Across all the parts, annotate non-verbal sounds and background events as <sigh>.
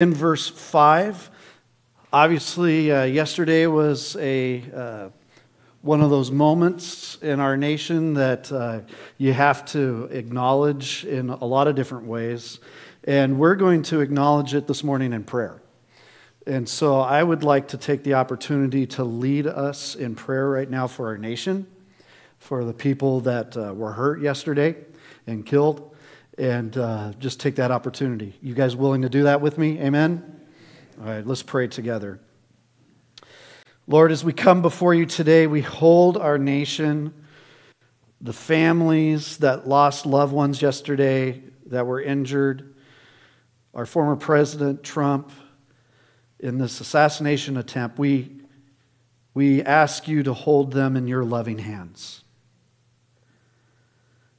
in verse 5. Obviously, uh, yesterday was a, uh, one of those moments in our nation that uh, you have to acknowledge in a lot of different ways. And we're going to acknowledge it this morning in prayer. And so I would like to take the opportunity to lead us in prayer right now for our nation, for the people that uh, were hurt yesterday and killed, and uh, just take that opportunity. You guys willing to do that with me? Amen? All right, let's pray together. Lord, as we come before you today, we hold our nation, the families that lost loved ones yesterday, that were injured, our former president, Trump, in this assassination attempt, we, we ask you to hold them in your loving hands.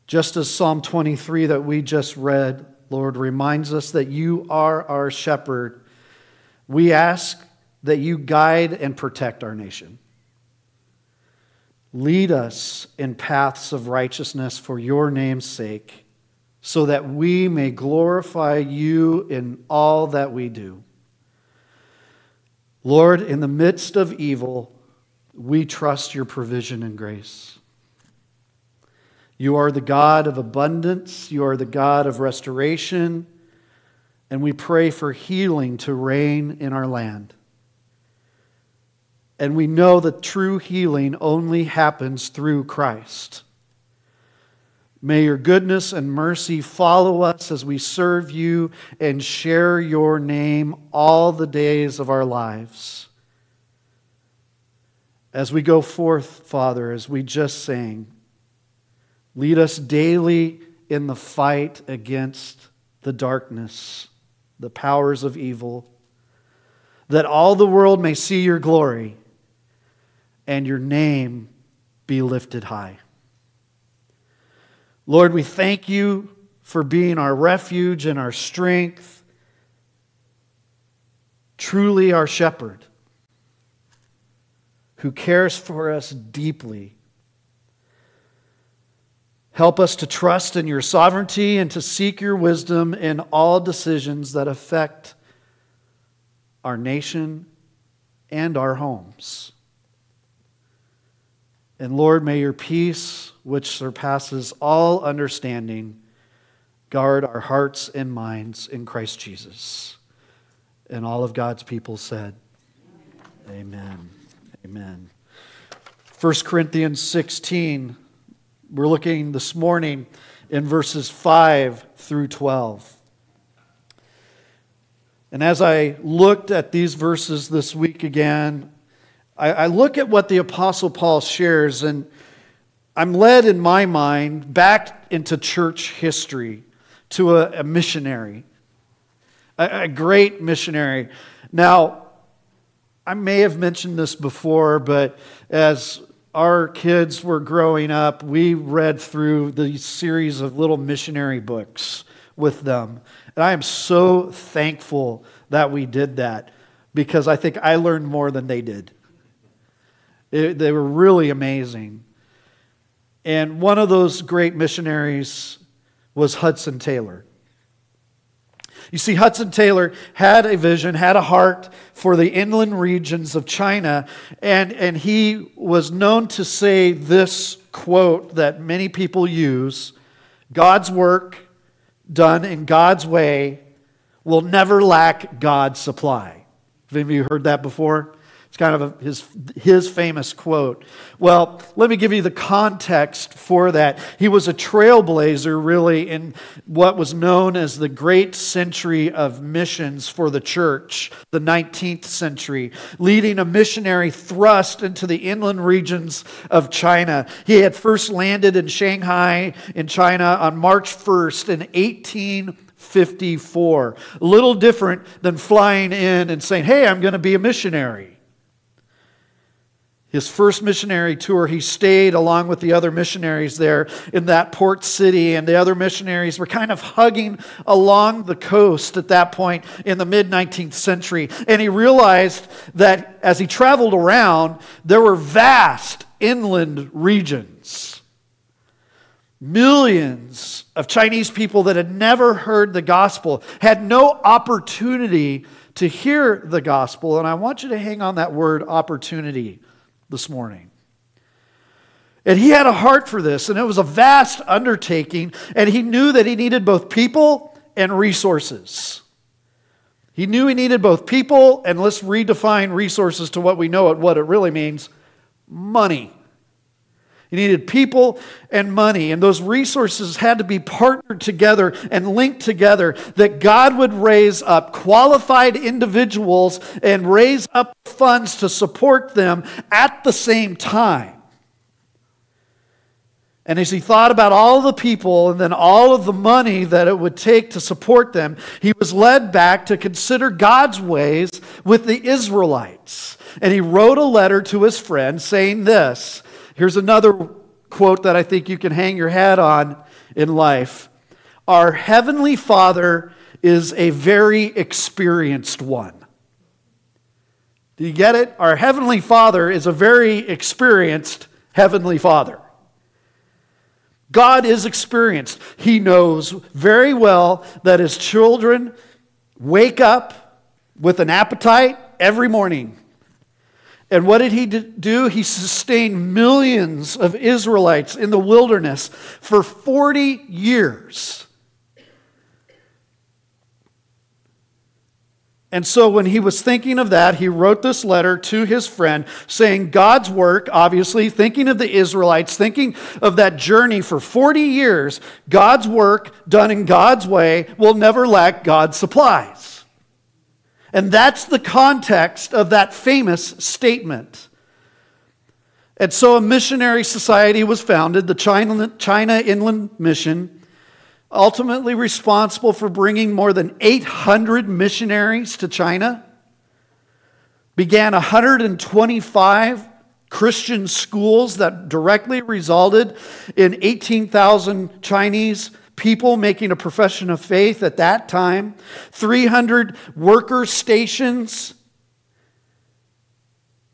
Just as Psalm 23 that we just read, Lord, reminds us that you are our shepherd we ask that you guide and protect our nation. Lead us in paths of righteousness for your name's sake, so that we may glorify you in all that we do. Lord, in the midst of evil, we trust your provision and grace. You are the God of abundance, you are the God of restoration. And we pray for healing to reign in our land. And we know that true healing only happens through Christ. May your goodness and mercy follow us as we serve you and share your name all the days of our lives. As we go forth, Father, as we just sang, lead us daily in the fight against the darkness the powers of evil, that all the world may see your glory and your name be lifted high. Lord, we thank you for being our refuge and our strength, truly our shepherd, who cares for us deeply Help us to trust in your sovereignty and to seek your wisdom in all decisions that affect our nation and our homes. And Lord, may your peace, which surpasses all understanding, guard our hearts and minds in Christ Jesus. And all of God's people said, Amen. Amen. 1 Corinthians 16 we're looking this morning in verses 5 through 12. And as I looked at these verses this week again, I, I, look at what the Apostle Paul shares, and I'm led in my mind back into church history to a, a missionary, a, a great missionary. Now, I may have mentioned this before, but as our kids were growing up, we read through the series of little missionary books with them. And I am so thankful that we did that because I think I learned more than they did. It, they were really amazing. And one of those great missionaries was Hudson Taylor. You see, Hudson Taylor had a vision, had a heart for the inland regions of China, and, and he was known to say this quote that many people use God's work done in God's way will never lack God's supply. Have any of you heard that before? Kind of a, his, his famous quote. Well, let me give you the context for that. He was a trailblazer, really, in what was known as the great century of missions for the church, the 19th century, leading a missionary thrust into the inland regions of China. He had first landed in Shanghai, in China, on March 1st in 1854. A little different than flying in and saying, Hey, I'm going to be a missionary. His first missionary tour, he stayed along with the other missionaries there in that port city, and the other missionaries were kind of hugging along the coast at that point in the mid 19th century. And he realized that as he traveled around, there were vast inland regions Millions of Chinese people that had never heard the gospel had no opportunity to hear the gospel. And I want you to hang on that word opportunity this morning. And he had a heart for this, and it was a vast undertaking, and he knew that he needed both people and resources. He knew he needed both people, and let's redefine resources to what we know it, what it really means money. He needed people and money, and those resources had to be partnered together and linked together that God would raise up qualified individuals and raise up funds to support them at the same time. And as he thought about all the people and then all of the money that it would take to support them, he was led back to consider God's ways with the Israelites. And he wrote a letter to his friend saying this. Here's another quote that I think you can hang your hat on in life Our Heavenly Father is a very experienced one. Do you get it? Our Heavenly Father is a very experienced Heavenly Father. God is experienced. He knows very well that his children wake up with an appetite every morning. And what did he do? He sustained millions of Israelites in the wilderness for 40 years. And so when he was thinking of that, he wrote this letter to his friend saying, God's work, obviously, thinking of the Israelites, thinking of that journey for 40 years, God's work done in God's way will never lack God's supplies. And that's the context of that famous statement. And so a missionary society was founded, the China, China Inland Mission ultimately responsible for bringing more than 800 missionaries to China, began 125 Christian schools that directly resulted in 18,000 Chinese people making a profession of faith at that time, 300 worker stations.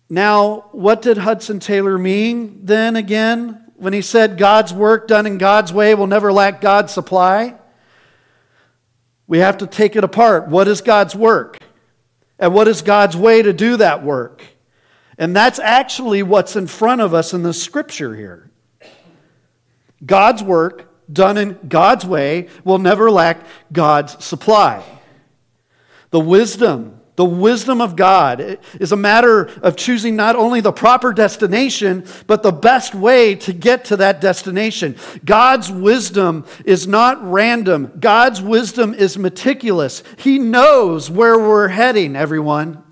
Now, what did Hudson Taylor mean then again? when he said God's work done in God's way will never lack God's supply? We have to take it apart. What is God's work? And what is God's way to do that work? And that's actually what's in front of us in the scripture here. God's work done in God's way will never lack God's supply. The wisdom the wisdom of God is a matter of choosing not only the proper destination, but the best way to get to that destination. God's wisdom is not random, God's wisdom is meticulous. He knows where we're heading, everyone.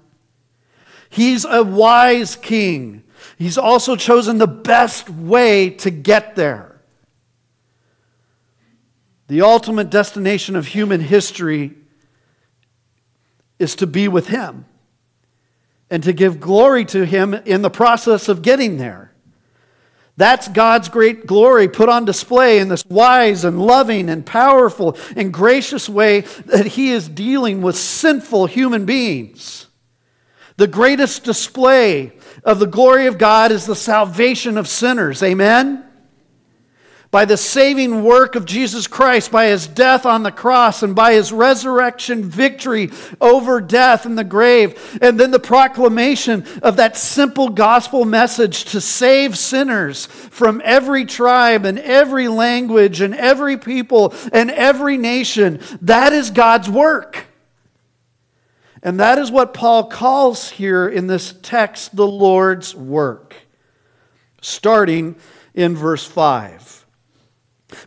He's a wise king. He's also chosen the best way to get there. The ultimate destination of human history is to be with Him and to give glory to Him in the process of getting there. That's God's great glory put on display in this wise and loving and powerful and gracious way that He is dealing with sinful human beings. The greatest display of the glory of God is the salvation of sinners. Amen? By the saving work of Jesus Christ, by his death on the cross, and by his resurrection victory over death and the grave, and then the proclamation of that simple gospel message to save sinners from every tribe and every language and every people and every nation. That is God's work. And that is what Paul calls here in this text the Lord's work, starting in verse 5.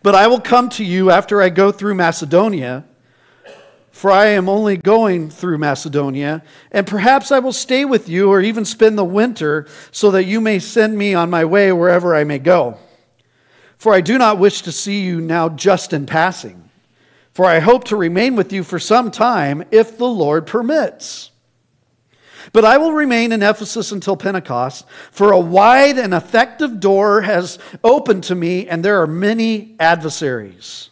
But I will come to you after I go through Macedonia, for I am only going through Macedonia, and perhaps I will stay with you or even spend the winter, so that you may send me on my way wherever I may go. For I do not wish to see you now just in passing, for I hope to remain with you for some time, if the Lord permits. But I will remain in Ephesus until Pentecost, for a wide and effective door has opened to me, and there are many adversaries.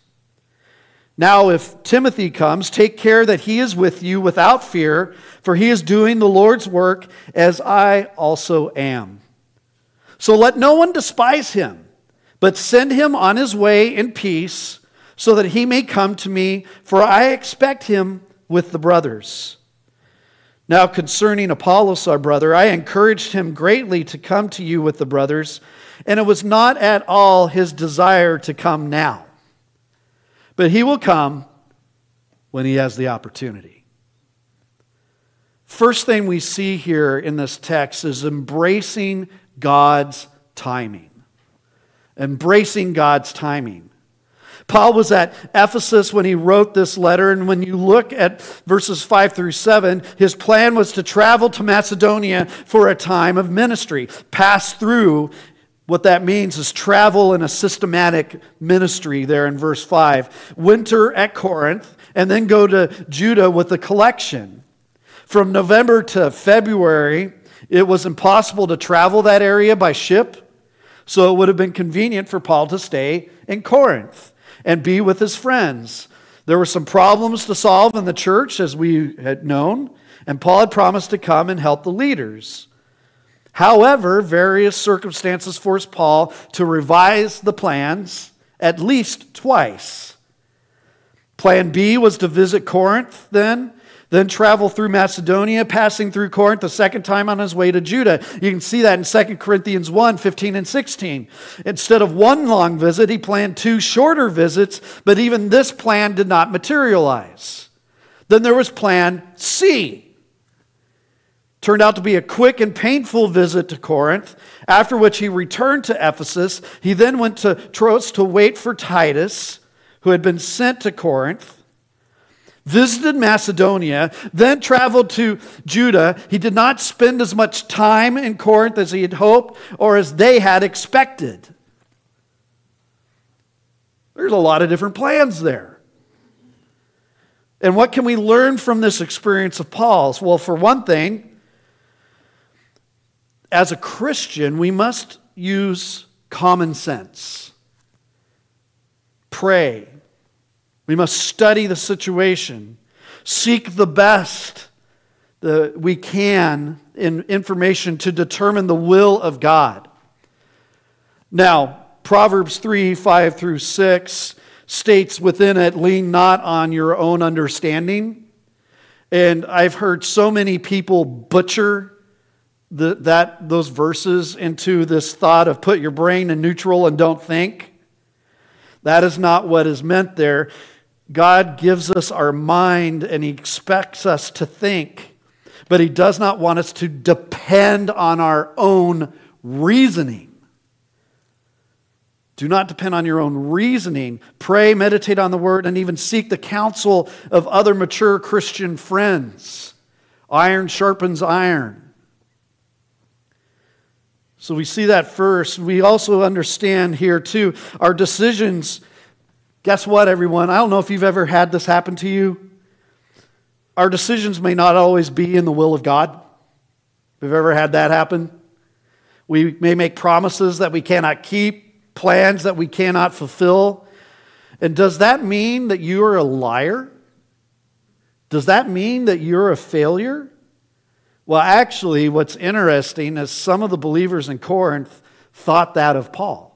Now, if Timothy comes, take care that he is with you without fear, for he is doing the Lord's work as I also am. So let no one despise him but send him on his way in peace, so that he may come to me, for I expect him with the brothers. Now, concerning Apollos, our brother, I encouraged him greatly to come to you with the brothers, and it was not at all his desire to come now. But he will come when he has the opportunity. First thing we see here in this text is embracing God's timing. Embracing God's timing. Paul was at Ephesus when he wrote this letter, and when you look at verses 5 through 7, his plan was to travel to Macedonia for a time of ministry, pass through. What that means is travel in a systematic ministry there in verse 5. Winter at Corinth, and then go to Judah with a collection. From November to February, it was impossible to travel that area by ship, so it would have been convenient for Paul to stay in Corinth and be with his friends. There were some problems to solve in the church, as we had known, and Paul had promised to come and help the leaders. However, various circumstances forced Paul to revise the plans at least twice. Plan B was to visit Corinth then, then travel through Macedonia, passing through Corinth the second time on his way to Judah. You can see that in 2 Corinthians 1 15 and 16. Instead of one long visit, he planned two shorter visits, but even this plan did not materialize. Then there was plan C. Turned out to be a quick and painful visit to Corinth, after which he returned to Ephesus. He then went to Troas to wait for Titus, who had been sent to Corinth visited Macedonia, then traveled to Judah. He did not spend as much time in Corinth as he had hoped or as they had expected. There's a lot of different plans there. And what can we learn from this experience of Paul's? Well, for one thing, as a Christian, we must use common sense. Pray, we must study the situation, seek the best that we can in information to determine the will of God. Now, Proverbs 3 5 through 6 states within it, lean not on your own understanding. And I've heard so many people butcher the, that, those verses into this thought of put your brain in neutral and don't think. That is not what is meant there. God gives us our mind and He expects us to think, but He does not want us to depend on our own reasoning. Do not depend on your own reasoning. Pray, meditate on the word, and even seek the counsel of other mature Christian friends. Iron sharpens iron. So we see that first. We also understand here, too, our decisions Guess what, everyone? I don't know if you've ever had this happen to you. Our decisions may not always be in the will of God. We've ever had that happen? We may make promises that we cannot keep, plans that we cannot fulfill. And does that mean that you are a liar? Does that mean that you're a failure? Well, actually, what's interesting is some of the believers in Corinth thought that of Paul.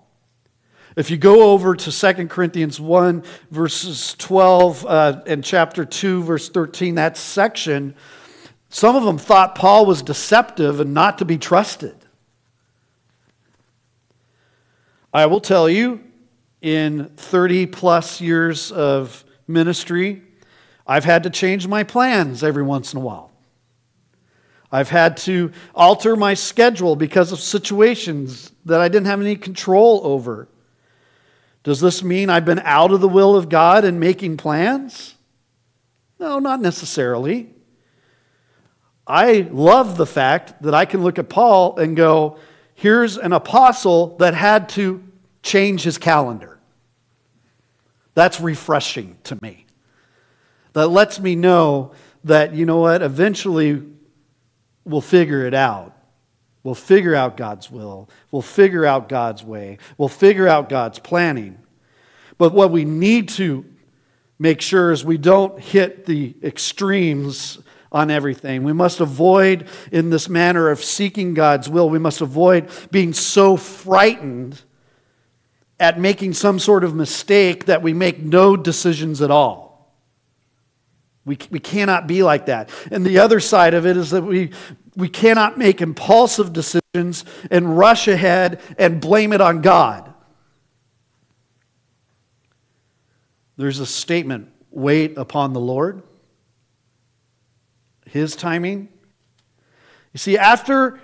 If you go over to 2 Corinthians 1, verses 12, uh, and chapter 2, verse 13, that section, some of them thought Paul was deceptive and not to be trusted. I will tell you, in 30 plus years of ministry, I've had to change my plans every once in a while. I've had to alter my schedule because of situations that I didn't have any control over. Does this mean I've been out of the will of God and making plans? No, not necessarily. I love the fact that I can look at Paul and go, here's an apostle that had to change his calendar. That's refreshing to me. That lets me know that, you know what, eventually we'll figure it out. We'll figure out God's will. We'll figure out God's way. We'll figure out God's planning. But what we need to make sure is we don't hit the extremes on everything. We must avoid, in this manner of seeking God's will, we must avoid being so frightened at making some sort of mistake that we make no decisions at all. We, we cannot be like that. And the other side of it is that we, we cannot make impulsive decisions and rush ahead and blame it on God. There's a statement wait upon the Lord, His timing. You see, after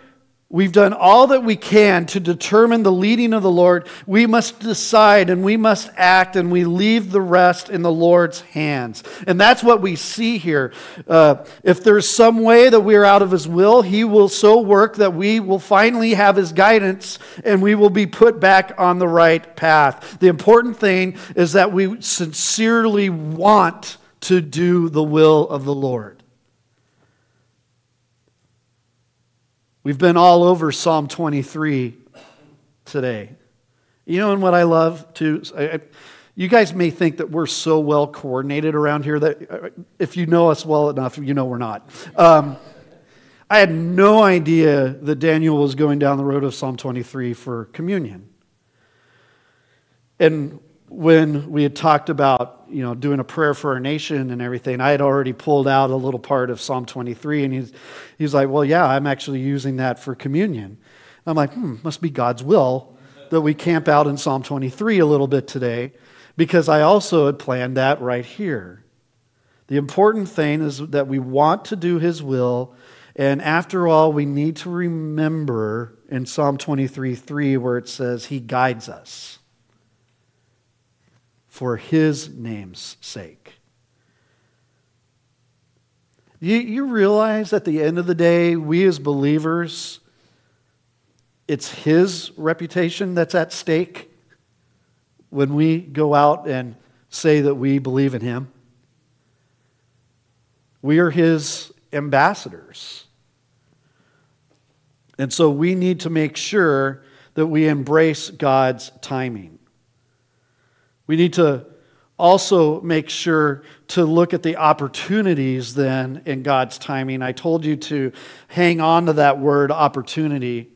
We've done all that we can to determine the leading of the Lord. We must decide and we must act and we leave the rest in the Lord's hands. And that's what we see here. Uh, if there's some way that we're out of His will, He will so work that we will finally have His guidance and we will be put back on the right path. The important thing is that we sincerely want to do the will of the Lord. We've been all over Psalm 23 today. You know, and what I love too, I, you guys may think that we're so well coordinated around here that uh, if you know us well enough, you know we're not. Um, I had no idea that Daniel was going down the road of Psalm 23 for communion. And when we had talked about you know doing a prayer for our nation and everything i had already pulled out a little part of psalm 23 and he's, he's like well yeah i'm actually using that for communion. I'm like hmm must be god's will that we camp out in psalm 23 a little bit today because i also had planned that right here. The important thing is that we want to do his will and after all we need to remember in psalm 23 3 where it says he guides us for his name's sake. You, you realize at the end of the day, we as believers, it's his reputation that's at stake when we go out and say that we believe in him. We are his ambassadors. And so we need to make sure that we embrace God's timing. We need to also make sure to look at the opportunities then in God's timing. I told you to hang on to that word opportunity.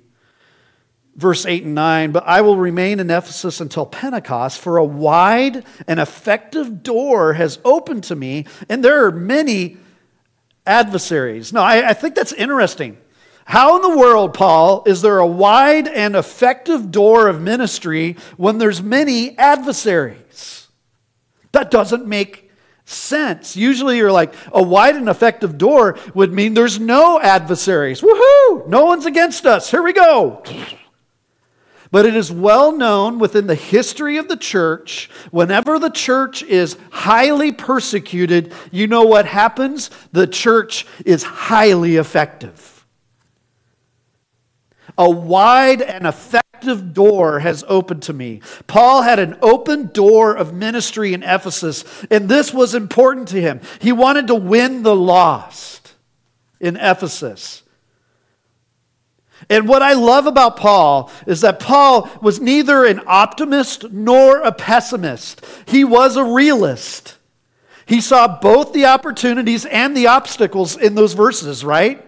Verse 8 and 9, but I will remain in Ephesus until Pentecost, for a wide and effective door has opened to me, and there are many adversaries. Now, I, I think that's interesting. How in the world, Paul, is there a wide and effective door of ministry when there's many adversaries? That doesn't make sense. Usually you're like, a wide and effective door would mean there's no adversaries. Woohoo! No one's against us. Here we go. But it is well known within the history of the church, whenever the church is highly persecuted, you know what happens? The church is highly effective. A wide and effective door has opened to me. Paul had an open door of ministry in Ephesus, and this was important to him. He wanted to win the lost in Ephesus. And what I love about Paul is that Paul was neither an optimist nor a pessimist. He was a realist. He saw both the opportunities and the obstacles in those verses, right?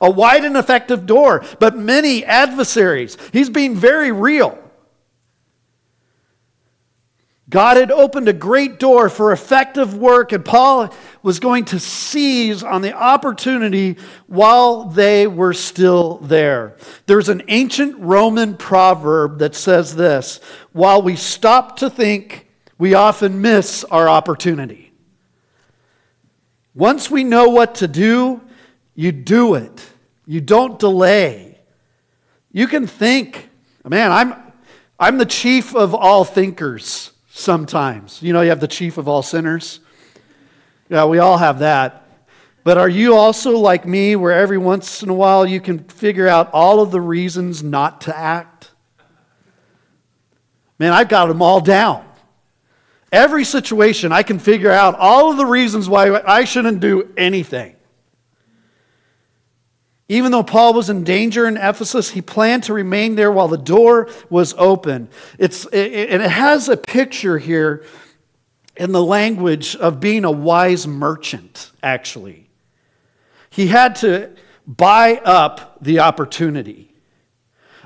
A wide and effective door, but many adversaries. He's being very real. God had opened a great door for effective work, and Paul was going to seize on the opportunity while they were still there. There's an ancient Roman proverb that says this While we stop to think, we often miss our opportunity. Once we know what to do, you do it. You don't delay. You can think, man, I'm, I'm the chief of all thinkers sometimes. You know, you have the chief of all sinners. Yeah, we all have that. But are you also like me, where every once in a while you can figure out all of the reasons not to act? Man, I've got them all down. Every situation, I can figure out all of the reasons why I shouldn't do anything. Even though Paul was in danger in Ephesus, he planned to remain there while the door was open. It's, it, and it has a picture here in the language of being a wise merchant, actually. He had to buy up the opportunity.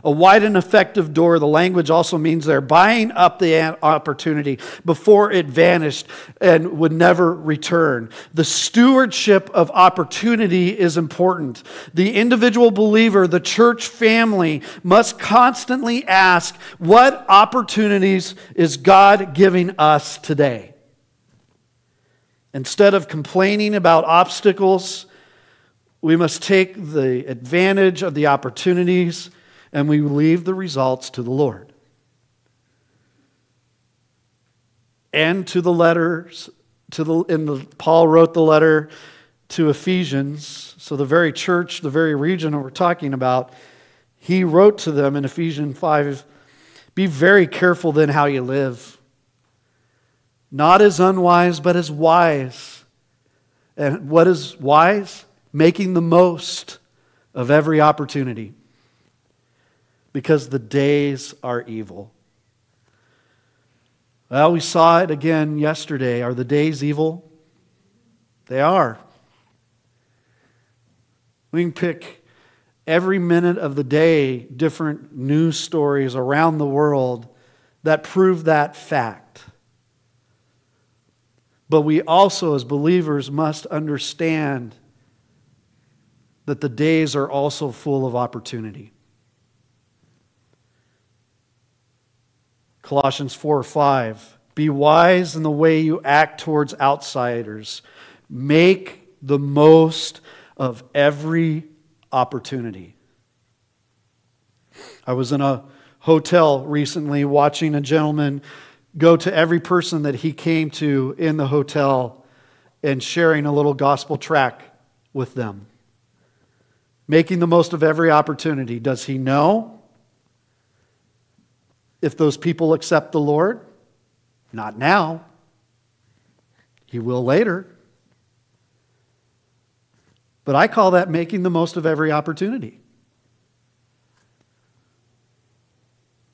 A wide and effective door, the language also means they're buying up the opportunity before it vanished and would never return. The stewardship of opportunity is important. The individual believer, the church family, must constantly ask, What opportunities is God giving us today? Instead of complaining about obstacles, we must take the advantage of the opportunities and we leave the results to the Lord. And to the letters, to the, in the, Paul wrote the letter to Ephesians, so the very church, the very region that we're talking about, he wrote to them in Ephesians 5 Be very careful then how you live, not as unwise, but as wise. And what is wise? Making the most of every opportunity because the days are evil. Well, we saw it again yesterday. Are the days evil? They are. We can pick every minute of the day different news stories around the world that prove that fact. But we also, as believers, must understand that the days are also full of opportunity. Colossians 4 5. Be wise in the way you act towards outsiders. Make the most of every opportunity. I was in a hotel recently watching a gentleman go to every person that he came to in the hotel and sharing a little gospel track with them. Making the most of every opportunity. Does he know? If those people accept the Lord? Not now. He will later. But I call that making the most of every opportunity.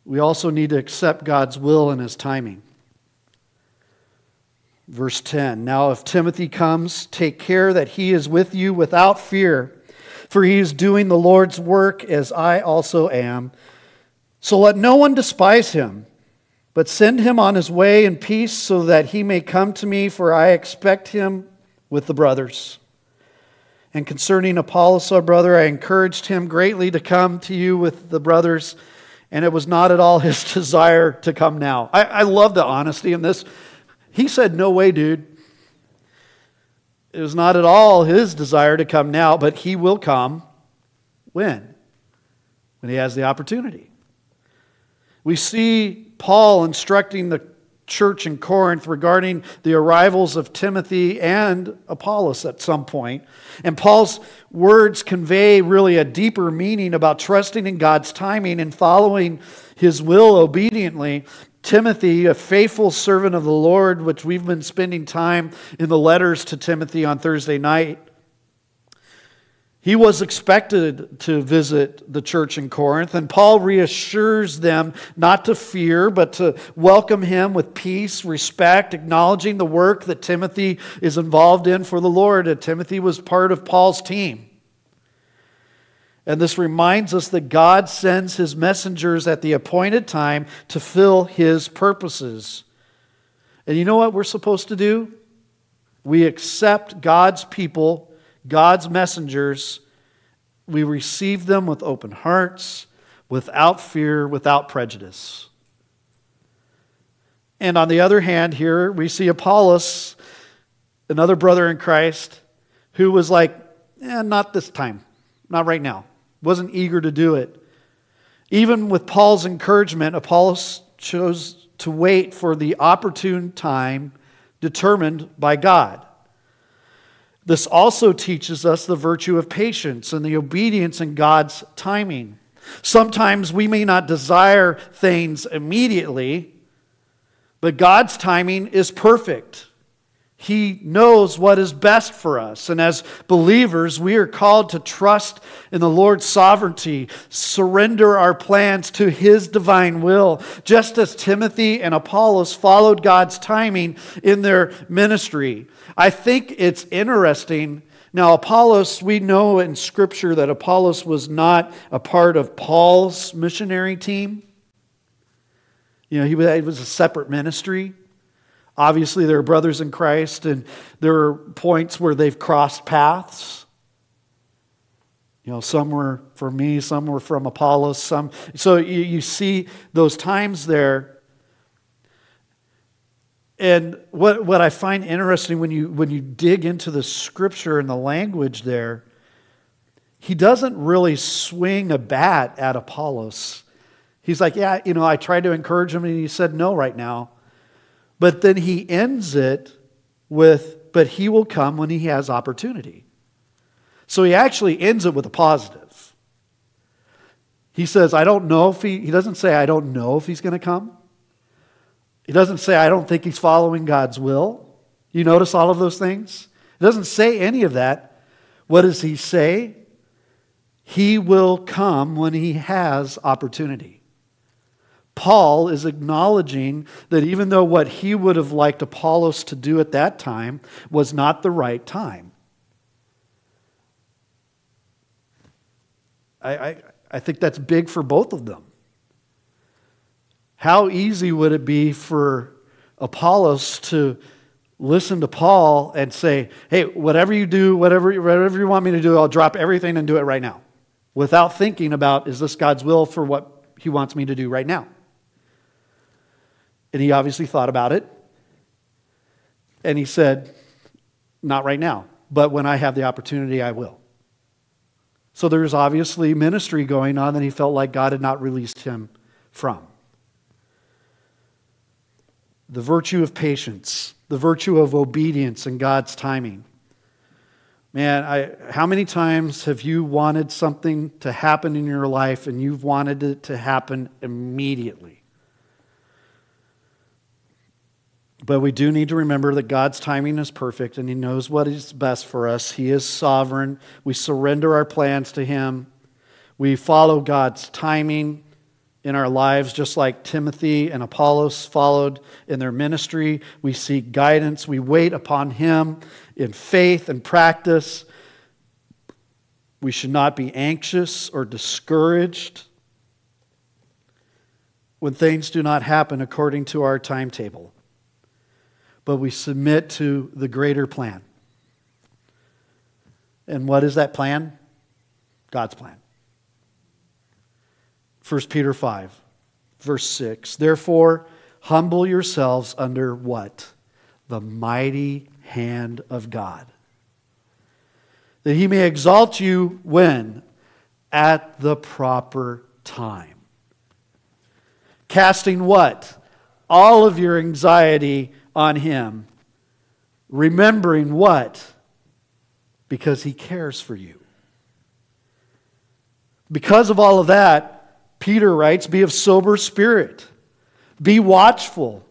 We also need to accept God's will and his timing. Verse 10 Now, if Timothy comes, take care that he is with you without fear, for he is doing the Lord's work as I also am. So let no one despise him, but send him on his way in peace so that he may come to me, for I expect him with the brothers. And concerning Apollos, our brother, I encouraged him greatly to come to you with the brothers, and it was not at all <laughs> his desire to come now. I, I love the honesty in this. He said, No way, dude. It was not at all his desire to come now, but he will come when? When he has the opportunity. We see Paul instructing the church in Corinth regarding the arrivals of Timothy and Apollos at some point. And Paul's words convey really a deeper meaning about trusting in God's timing and following his will obediently. Timothy, a faithful servant of the Lord, which we've been spending time in the letters to Timothy on Thursday night, he was expected to visit the church in Corinth, and Paul reassures them not to fear, but to welcome him with peace, respect, acknowledging the work that Timothy is involved in for the Lord. And Timothy was part of Paul's team. And this reminds us that God sends his messengers at the appointed time to fill his purposes. And you know what we're supposed to do? We accept God's people God's messengers, we receive them with open hearts, without fear, without prejudice. And on the other hand, here we see Apollos, another brother in Christ, who was like, eh, not this time, not right now, wasn't eager to do it. Even with Paul's encouragement, Apollos chose to wait for the opportune time determined by God. This also teaches us the virtue of patience and the obedience in God's timing. Sometimes we may not desire things immediately, but God's timing is perfect. He knows what is best for us. And as believers, we are called to trust in the Lord's sovereignty, surrender our plans to His divine will, just as Timothy and Apollos followed God's timing in their ministry. I think it's interesting Now, Apollos, we know in Scripture that Apollos was not a part of Paul's missionary team. You know, he was a separate ministry. Obviously, they're brothers in Christ, and there are points where they've crossed paths. You know, some were for me, some were from Apollos, some. So you, you see those times there. And what, what I find interesting when you, when you dig into the scripture and the language there, he doesn't really swing a bat at Apollos. He's like, Yeah, you know, I tried to encourage him, and he said no right now. But then he ends it with, but he will come when he has opportunity. So he actually ends it with a positive. He says, I don't know if he, he doesn't say, I don't know if he's going to come. He doesn't say, I don't think he's following God's will. You notice all of those things? He doesn't say any of that. What does he say? He will come when he has opportunity. Paul is acknowledging that even though what he would have liked Apollos to do at that time was not the right time. I, I, I think that's big for both of them. How easy would it be for Apollos to listen to Paul and say, hey, whatever you do, whatever, whatever you want me to do, I'll drop everything and do it right now, without thinking about, is this God's will for what he wants me to do right now? And he obviously thought about it. And he said, Not right now, but when I have the opportunity, I will. So there's obviously ministry going on that he felt like God had not released him from. The virtue of patience, the virtue of obedience and God's timing. Man, I, how many times have you wanted something to happen in your life and you've wanted it to happen immediately? But we do need to remember that God's timing is perfect and He knows what is best for us. He is sovereign. We surrender our plans to Him. We follow God's timing in our lives, just like Timothy and Apollos followed in their ministry. We seek guidance. We wait upon Him in faith and practice. We should not be anxious or discouraged when things do not happen according to our timetable but we submit to the greater plan. And what is that plan? God's plan. 1 Peter 5, verse 6. Therefore, humble yourselves under what? The mighty hand of God. That he may exalt you when? At the proper time. Casting what? All of your anxiety on him, remembering what? Because he cares for you. Because of all of that, Peter writes, Be of sober spirit, be watchful.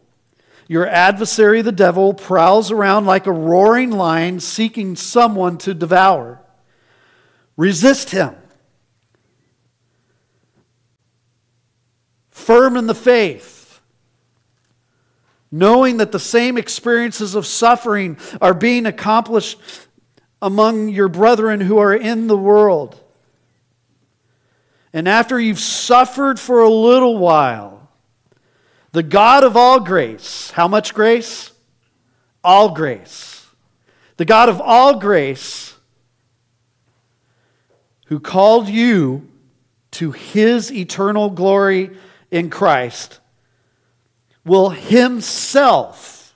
Your adversary, the devil, prowls around like a roaring lion seeking someone to devour. Resist him. Firm in the faith knowing that the same experiences of suffering are being accomplished among your brethren who are in the world. And after you've suffered for a little while, the God of all grace, how much grace? All grace. The God of all grace, who called you to his eternal glory in Christ will himself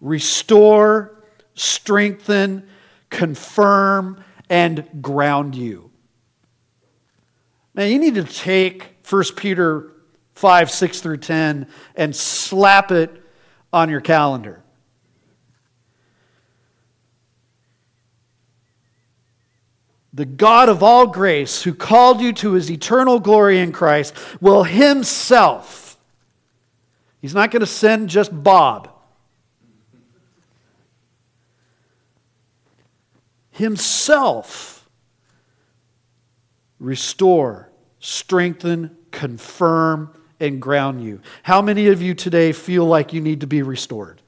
restore, strengthen, confirm, and ground you. Now, you need to take 1 Peter 5, 6 through 10 and slap it on your calendar. The God of all grace, who called you to his eternal glory in Christ, will himself He's not going to send just Bob. Himself restore, strengthen, confirm, and ground you. How many of you today feel like you need to be restored?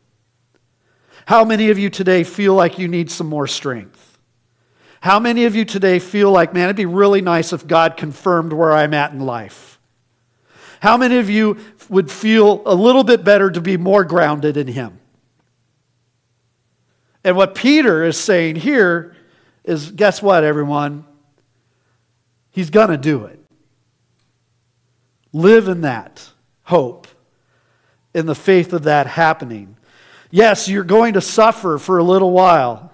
How many of you today feel like you need some more strength? How many of you today feel like, man, it'd be really nice if God confirmed where I'm at in life? How many of you would feel a little bit better to be more grounded in Him? And what Peter is saying here is guess what, everyone? He's going to do it. Live in that hope, in the faith of that happening. Yes, you're going to suffer for a little while,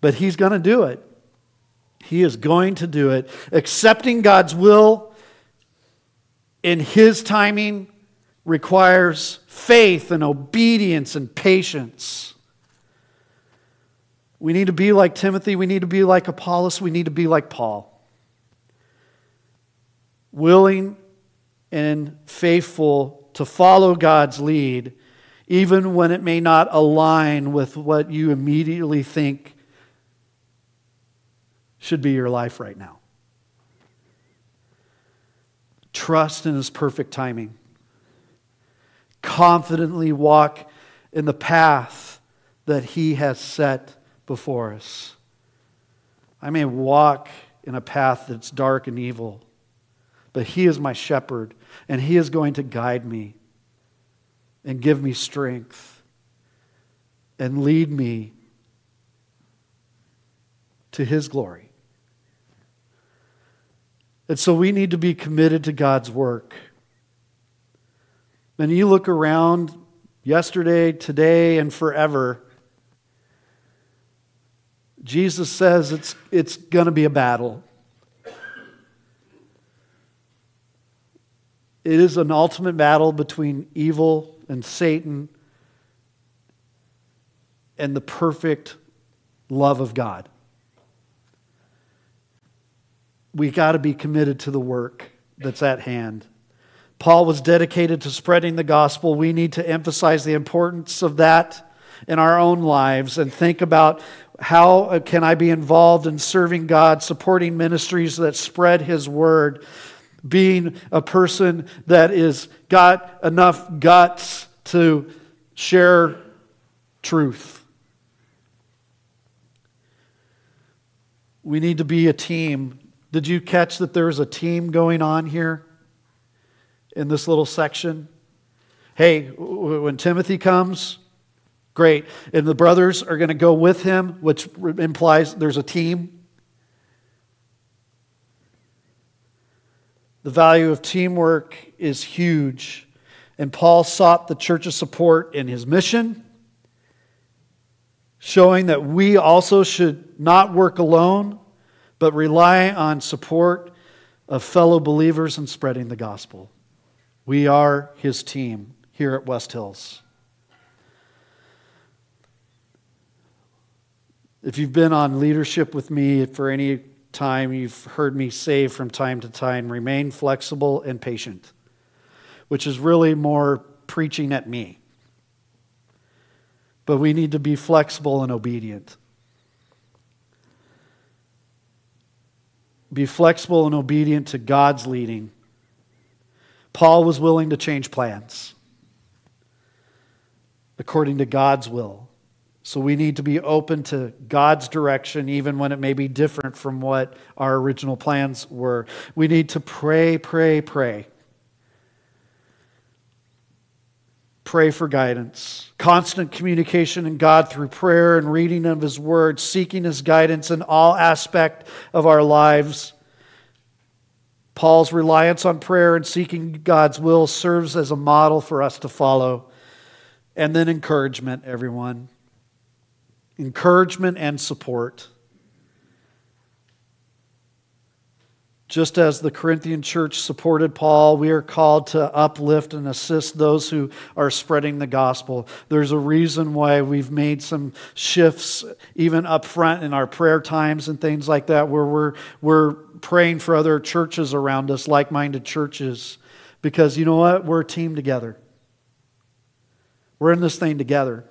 but He's going to do it. He is going to do it. Accepting God's will in His timing requires faith and obedience and patience. We need to be like Timothy. We need to be like Apollos. We need to be like Paul. Willing and faithful to follow God's lead, even when it may not align with what you immediately think should be your life right now. Trust in His perfect timing. Confidently walk in the path that He has set before us. I may walk in a path that's dark and evil, but He is my shepherd, and He is going to guide me and give me strength and lead me to His glory. And so we need to be committed to God's work. And you look around yesterday, today, and forever Jesus says it's, it's going to be a battle. It is an ultimate battle between evil and Satan and the perfect love of God. We got to be committed to the work that's at hand. Paul was dedicated to spreading the gospel. We need to emphasize the importance of that in our own lives and think about how uh, can I be involved in serving God, supporting ministries that spread His word, being a person that is got enough guts to share truth. We need to be a team. Did you catch that there's a team going on here in this little section? Hey, when Timothy comes, Great. And the brothers are going to go with him, which implies there's a team. The value of teamwork is huge. And Paul sought the church's support in his mission, showing that we also should not work alone, but rely on support of fellow believers in spreading the gospel. We are his team here at West Hills. If you've been on leadership with me for any time, you've heard me say from time to time remain flexible and patient, which is really more preaching at me. But we need to be flexible and obedient. Be flexible and obedient to God's leading. Paul was willing to change plans according to God's will. So we need to be open to God's direction, even when it may be different from what our original plans were. We need to pray, pray, pray. Pray for guidance. Constant communication in God through prayer and reading of His Word, seeking His guidance in all aspect of our lives. Paul's reliance on prayer and seeking God's will serves as a model for us to follow. And then encouragement, everyone encouragement and support. Just as the Corinthian church supported Paul, we are called to uplift and assist those who are spreading the gospel. There's a reason why we've made some shifts, even up front in our prayer times and things like that, where we're, we're praying for other churches around us, like minded churches. Because you know what? We're a team together, we're in this thing together.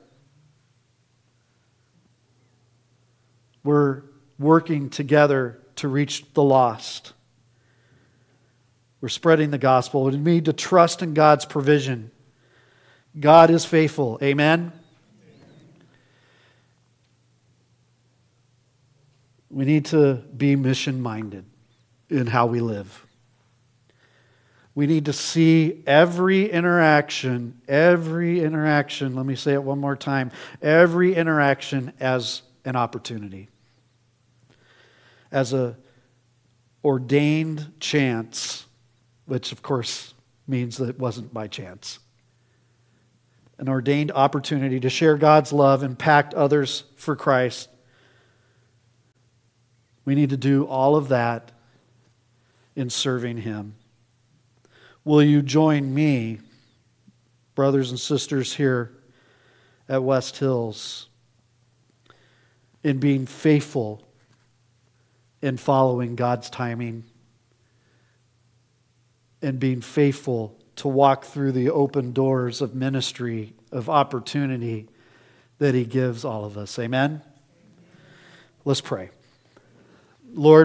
We're working together to reach the lost. We're spreading the gospel. We need to trust in God's provision. God is faithful. Amen? We need to be mission minded in how we live. We need to see every interaction, every interaction, let me say it one more time, every interaction as an opportunity, as a ordained chance, which of course means that it wasn't by chance. An ordained opportunity to share God's love, impact others for Christ. We need to do all of that in serving Him. Will you join me, brothers and sisters here at West Hills, in being faithful in following God's timing and being faithful to walk through the open doors of ministry, of opportunity that He gives all of us? Amen? Let's pray. Lord,